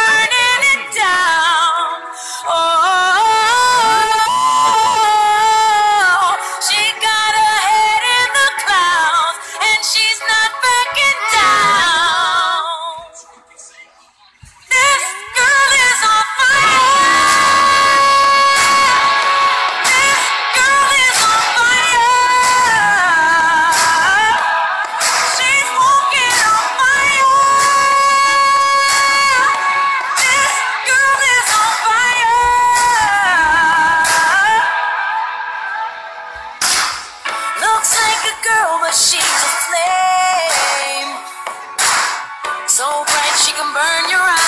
burning. A girl, but she's a flame. So bright she can burn your eyes.